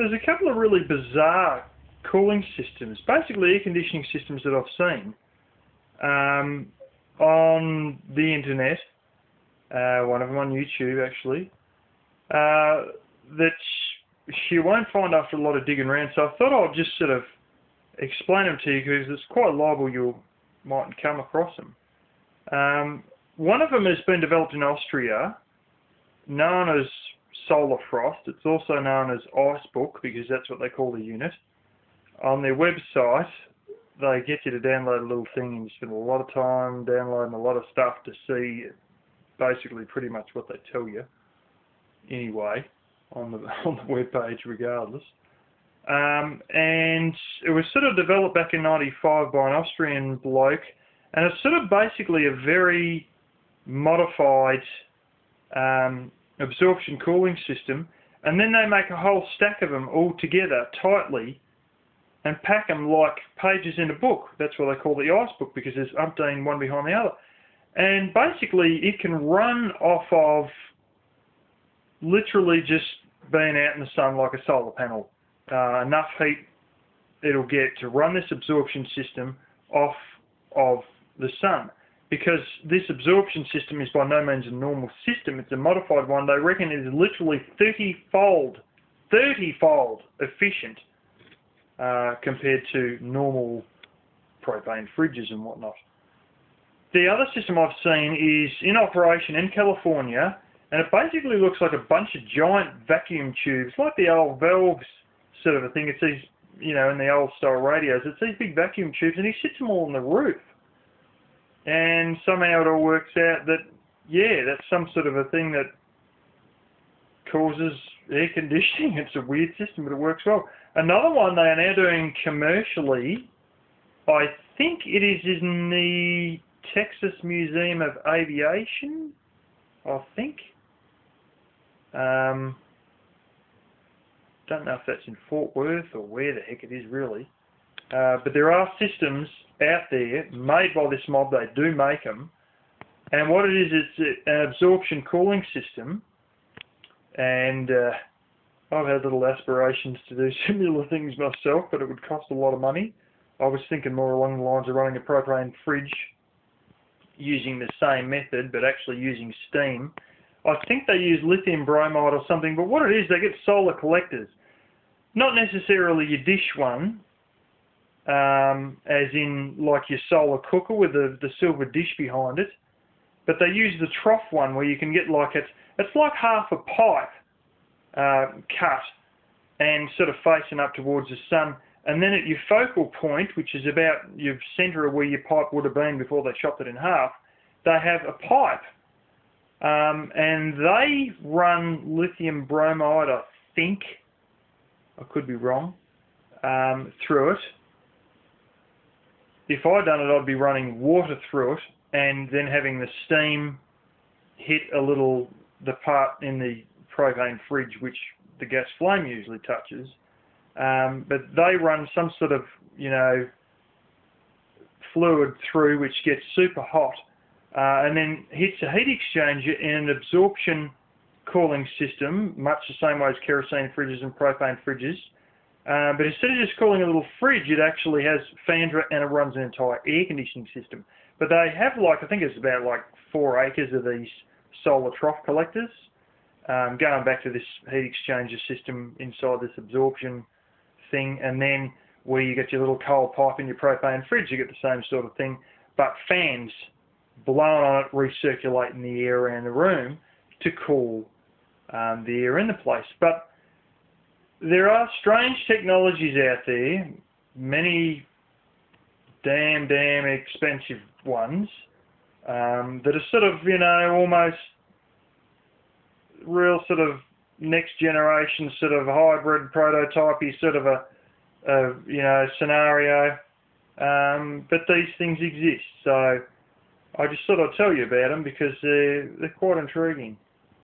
there's a couple of really bizarre cooling systems, basically air conditioning systems that I've seen um, on the internet. Uh, one of them on YouTube, actually. Uh, that you won't find after a lot of digging around. So I thought I'd just sort of explain them to you because it's quite liable you might come across them. Um, one of them has been developed in Austria, known as Solar Frost. It's also known as Icebook because that's what they call the unit. On their website, they get you to download a little thing and you spend a lot of time downloading a lot of stuff to see basically pretty much what they tell you anyway on the on the web page regardless. Um, and it was sort of developed back in '95 by an Austrian bloke, and it's sort of basically a very modified um, absorption cooling system. And then they make a whole stack of them all together tightly and pack them like pages in a book. That's what they call it the ice book because there's umpteen one behind the other. And basically, it can run off of literally just being out in the sun like a solar panel. Uh, enough heat it'll get to run this absorption system off of the sun. Because this absorption system is by no means a normal system, it's a modified one. They reckon it is literally 30 fold, 30 fold efficient uh, compared to normal propane fridges and whatnot. The other system I've seen is in operation in California and it basically looks like a bunch of giant vacuum tubes, like the old valves sort of a thing. It's these, you know, in the old style radios, it's these big vacuum tubes, and he sits them all on the roof. And somehow it all works out that, yeah, that's some sort of a thing that causes air conditioning. It's a weird system, but it works well. Another one they are now doing commercially, I think it is in the Texas Museum of Aviation, I think. Um, don't know if that's in Fort Worth or where the heck it is really. Uh, but there are systems out there made by this mob. They do make them. And what it is, it's an absorption cooling system. And uh, I've had little aspirations to do similar things myself, but it would cost a lot of money. I was thinking more along the lines of running a propane fridge using the same method, but actually using steam I think they use lithium bromide or something, but what it is, they get solar collectors. Not necessarily your dish one, um, as in like your solar cooker with the, the silver dish behind it, but they use the trough one where you can get like it, it's like half a pipe uh, cut and sort of facing up towards the sun. And then at your focal point, which is about your centre of where your pipe would have been before they chopped it in half, they have a pipe um, and they run lithium bromide, I think, I could be wrong, um, through it. If I'd done it, I'd be running water through it and then having the steam hit a little, the part in the propane fridge which the gas flame usually touches. Um, but they run some sort of, you know, fluid through which gets super hot uh, and then hits a heat exchanger in an absorption cooling system, much the same way as kerosene fridges and propane fridges. Uh, but instead of just cooling a little fridge, it actually has fans and it runs an entire air conditioning system. But they have like, I think it's about like four acres of these solar trough collectors. Um, going back to this heat exchanger system inside this absorption thing, and then where you get your little cold pipe in your propane fridge, you get the same sort of thing, but fans blowing on it, recirculating the air around the room to cool um, the air in the place. But there are strange technologies out there, many damn, damn expensive ones, um, that are sort of, you know, almost real sort of next generation sort of hybrid prototypey sort of a, a you know, scenario. Um, but these things exist. So I just thought I'd tell you about them because they're, they're quite intriguing.